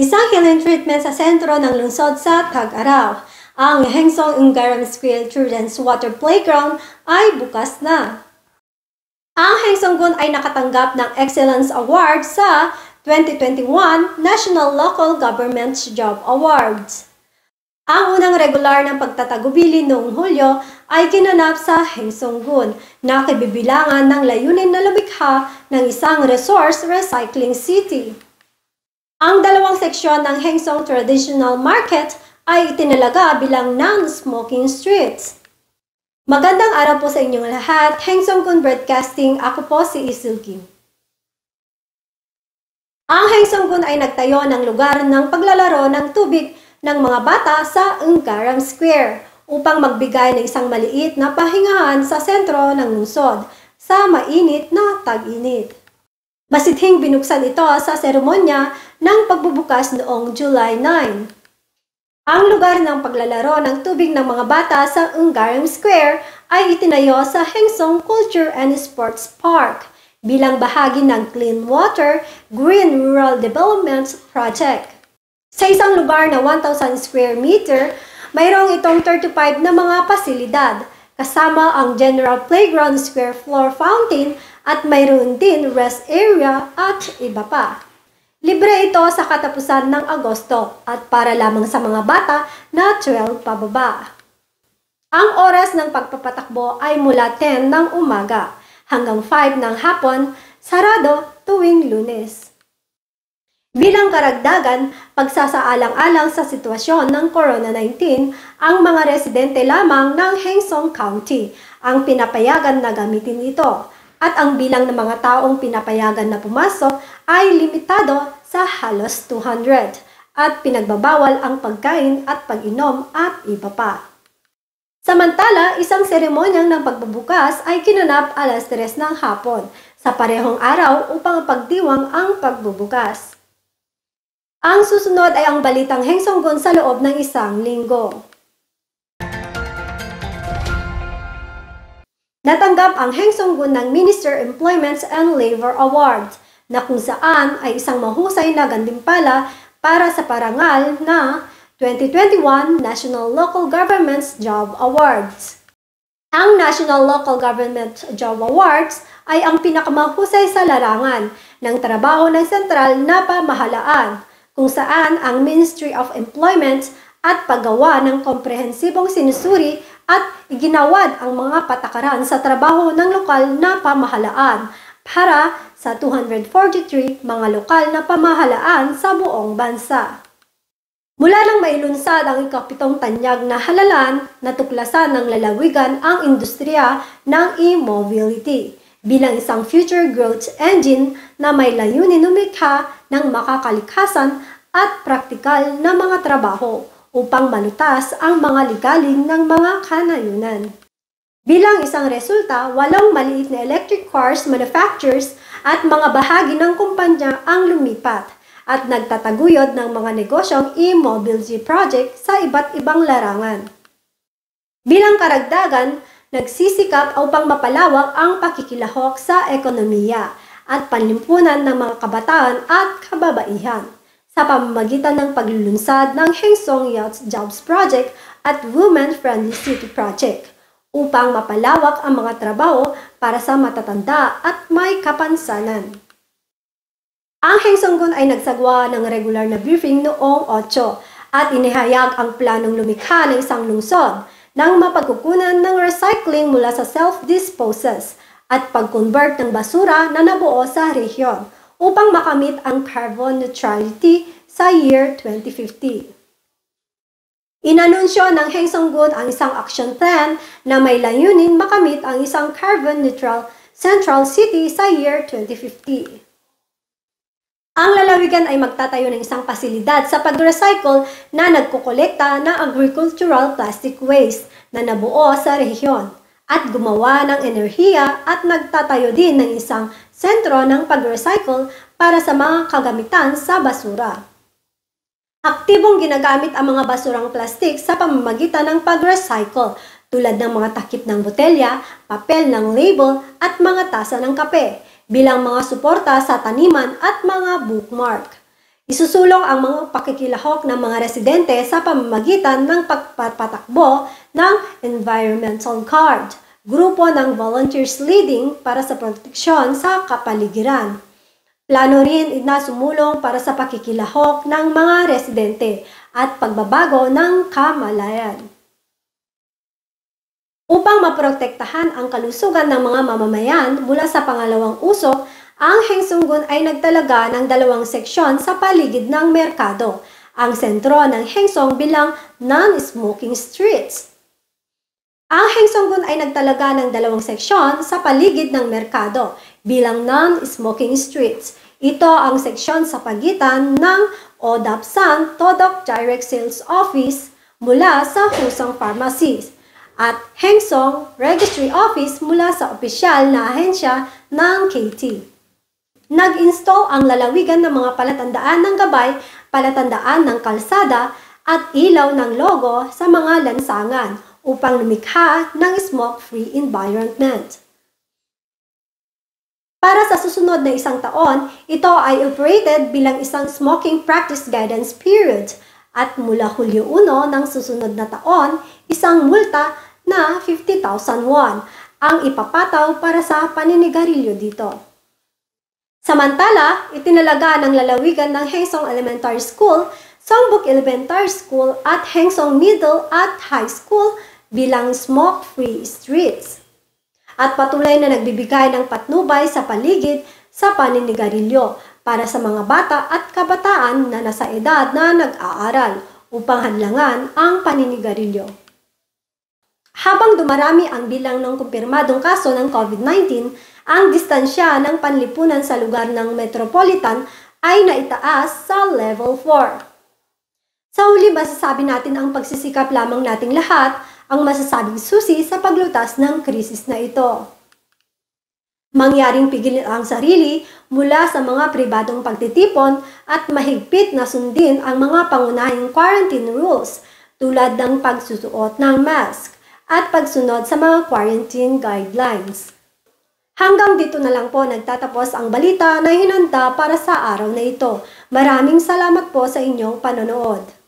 Isang healing treatment sa sentro ng lungsod sa Tag-Araw. Ang Hengsong Ungaram School Children's Water Playground ay bukas na. Ang Hengsonggun ay nakatanggap ng Excellence Award sa 2021 National Local Government Job Awards. Ang unang regular ng pagtatagubili noong Hulyo ay ginanap sa Hengsonggun na kibibilangan ng layunin na lumikha ng isang resource recycling city. Ang dalawang seksyon ng Hengsong Traditional Market ay itinalaga bilang non-smoking streets. Magandang araw po sa inyong lahat. Hengsong Kun Broadcasting, ako po si Isil Kim. Ang Hengsong Kun ay nagtayo ng lugar ng paglalaro ng tubig ng mga bata sa Nggaram Square upang magbigay ng isang maliit na pahingahan sa sentro ng lungsod sa mainit na tag-init. Masithing binuksan ito sa seremonya ng pagbubukas noong July 9. Ang lugar ng paglalaro ng tubig ng mga bata sa Ungaram Square ay itinayo sa Hengsong Culture and Sports Park bilang bahagi ng Clean Water Green Rural Development Project. Sa isang lugar na 1,000 square meter, mayroong itong 35 na mga pasilidad, kasama ang General Playground Square Floor Fountain at mayroon din rest area at iba pa. Libre ito sa katapusan ng Agosto at para lamang sa mga bata na 12 pababa. Ang oras ng pagpapatakbo ay mula 10 ng umaga hanggang 5 ng hapon, sarado tuwing lunes. Bilang karagdagan, pagsasaalang-alang sa sitwasyon ng Corona-19, ang mga residente lamang ng Hengsong County ang pinapayagan na gamitin ito at ang bilang ng mga taong pinapayagan na pumasok ay limitado sa halos 200 at pinagbabawal ang pagkain at pag-inom at iba pa. Samantala, isang seremonyang ng pagbubukas ay kinanap alas 3 ng hapon sa parehong araw upang pagdiwang ang pagbubukas. Ang susunod ay ang balitang hengsonggon sa loob ng isang linggo. Natanggap ang Heng Song-gun ng Minister Employment and Labor Award na kung saan ay isang mahusay na gantimpala para sa parangal na 2021 National Local Governments Job Awards. Ang National Local Government Job Awards ay ang pinakamahusay sa larangan ng trabaho ng sentral na pamahalaan kung saan ang Ministry of Employment at paggawa ng komprehensibong sinusuri at iginawad ang mga patakaran sa trabaho ng lokal na pamahalaan para sa 243 mga lokal na pamahalaan sa buong bansa. Mula nang mailunsad ang ikapitong tanyag na halalan, natuklasan ng lalawigan ang industriya ng e-mobility bilang isang future growth engine na may layunin umikha ng makakalikasan at praktikal na mga trabaho upang malutas ang mga ligaling ng mga kanayunan. Bilang isang resulta, walong maliit na electric cars manufacturers at mga bahagi ng kumpanya ang lumipat at nagtataguyod ng mga negosyong e-mobility project sa iba't ibang larangan. Bilang karagdagan, nagsisikap upang mapalawak ang pakikilahok sa ekonomiya at panlimpunan ng mga kabataan at kababaihan sa pamamagitan ng paglulunsad ng Hengsong Yacht Jobs Project at Women Friendly City Project upang mapalawak ang mga trabaho para sa matatanda at may kapansanan. Ang Hengsonggun ay nagsagwa ng regular na briefing noong 8 at inihayag ang planong lumikha ng isang lungsod ng mapagkukunan ng recycling mula sa self-disposes at pag-convert ng basura na nabuo sa rehiyon upang makamit ang carbon neutrality sa year 2050. Inanunsyo ng Heng Song-gun ang isang action plan na may layunin makamit ang isang carbon neutral central city sa year 2050. Ang lalawigan ay magtatayo ng isang pasilidad sa pag-recycle na nagkukolekta ng agricultural plastic waste na nabuo sa rehiyon at gumawa ng enerhiya at nagtatayo din ng isang sentro ng pag-recycle para sa mga kagamitan sa basura. Aktibong ginagamit ang mga basurang plastik sa pamamagitan ng pag-recycle tulad ng mga takip ng botelya, papel ng label at mga tasa ng kape bilang mga suporta sa taniman at mga bookmark. Isusulong ang mga pakikilahok ng mga residente sa pamamagitan ng pagpapatakbo ng environmental card, grupo ng volunteers leading para sa proteksyon sa kapaligiran. Plano rin na sumulong para sa pakikilahok ng mga residente at pagbabago ng kamalayan. Upang maprotektahan ang kalusugan ng mga mamamayan mula sa pangalawang usok, ang Hengsunggun ay nagtalaga ng dalawang seksyon sa paligid ng merkado, ang sentro ng Hengsong bilang non-smoking streets. Ang Hengsonggun ay nagtalaga ng dalawang seksyon sa paligid ng merkado bilang non-smoking streets. Ito ang seksyon sa pagitan ng ODAPSAN Todok Direct Sales Office mula sa Husong Pharmacies at Hengsong Registry Office mula sa opisyal na ahensya ng KT. Nag-install ang lalawigan ng mga palatandaan ng gabay, palatandaan ng kalsada at ilaw ng logo sa mga lansangan upang lumikha ng smoke-free environment. Para sa susunod na isang taon, ito ay operated bilang isang smoking practice guidance period at mula Hulyo 1 ng susunod na taon, isang multa na 50,000 won ang ipapataw para sa paninigarilyo dito. Samantala, itinalaga ng lalawigan ng Hengsong Elementary School, Songbuk Elementary School at Hengsong Middle at High School bilang smoke-free streets at patuloy na nagbibigay ng patnubay sa paligid sa paninigarilyo para sa mga bata at kabataan na nasa edad na nag-aaral upang hadlangan ang paninigarilyo. Habang dumarami ang bilang ng kumpirmadong kaso ng COVID-19, ang distansya ng panlipunan sa lugar ng metropolitan ay naitaas sa level 4. Sa huli, masasabi natin ang pagsisikap lamang nating lahat ang masasabing susi sa paglutas ng krisis na ito. Mangyaring pigilin ang sarili mula sa mga pribadong pagtitipon at mahigpit na sundin ang mga pangunahing quarantine rules tulad ng pagsusuot ng mask at pagsunod sa mga quarantine guidelines. Hanggang dito na lang po nagtatapos ang balita na hinanda para sa araw na ito. Maraming salamat po sa inyong panonood.